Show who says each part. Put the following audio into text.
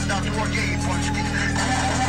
Speaker 1: Polskiej, polskiej, polskiej.